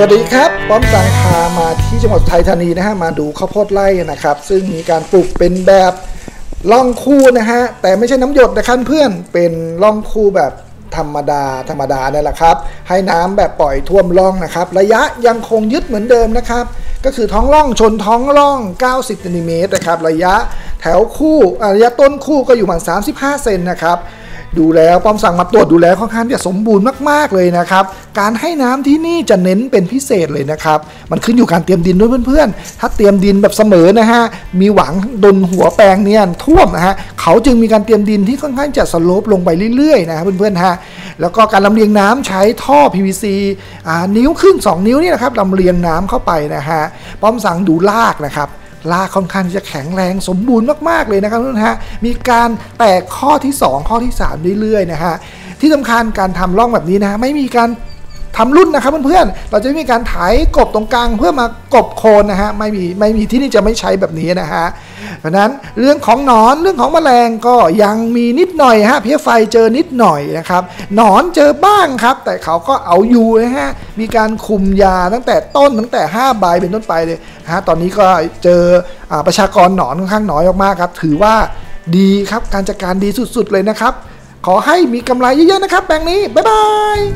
สวัสดีครับป้อมสังพามาที่จังหวัดไทยธานีนะฮะมาดูข้าวโพดไร่นะครับ ซึ่งมีการปลูกเป็นแบบล่องคู่นะฮะแต่ไม่ใช่น้ำหยดนะครับเพื่อนเป็นล่องคู่แบบธรรมดาธรรมดาเนี่ยแหละครับ ให้น้ำแบบปล่อยท่วมร่องนะครับ ระยะยังคงยึดเหมือนเดิมนะครับ ก็คือท้องร่องชนท้องร่อง 90ซนติเมตรนะครับ ระยะแถวคู่ระยะต้นคู่ก็อยู่ประมาณ35 เซนนะครับ ดูแล้วป้อมสั่งมาตรวจดูแลค่อนข้างจะสมบูรณ์มากๆเลยนะครับ การให้น้ำที่นี่จะเน้นเป็นพิเศษเลยนะครับ มันขึ้นอยู่การเตรียมดินด้วยเพื่อนๆ ถ้าเตรียมดินแบบเสมอนะฮะ มีหวังดนหัวแปลงเนี่ยท่วมนะฮะ เขาจึงมีการเตรียมดินที่ค่อนข้างจะสโลปลงไปเรื่อยๆนะครับเพื่อนๆฮะ แล้วก็การลำเลียงน้ำใช้ท่อ PVC อ่านิ้วครึ่ง2 นิ้วนี่นะครับลำเลียงน้ำเข้าไปนะฮะ ป้อมสั่งดูลากนะครับ ลากค่อนข้างที่จะแข็งแรงสมบูรณ์มากๆเลยนะครับทุกท่านฮะมีการแตกข้อที่ 2 ข้อที่ 3 เรื่อยๆนะฮะที่สำคัญการทำร่องแบบนี้นะฮะไม่มีการทำรุ่นนะครับเพื่อนๆ เราจะไม่มีการถ่ายกบตรงกลางเพื่อมากบโคนนะฮะ ไม่มีไม่มีที่นี่จะไม่ใช้แบบนี้นะฮะ เพราะนั้นเรื่องของหนอนเรื่องของแมลงก็ยังมีนิดหน่อยฮะเพี้ยไฟเจอนิดหน่อยนะครับหนอนเจอบ้างครับ แต่เขาก็เอาอยู่นะฮะมีการคุมยาตั้งแต่ต้นตั้งแต่5ใบเป็นต้นไปเลยฮะตอนนี้ก็เจออประชากรหนอนค่อนข้างน้อยมากๆครับถือว่าดีครับการจัดการดีสุดๆเลยนะครับ ขอให้มีกำไรเยอะๆนะครับแปลงนี้บ๊ายบาย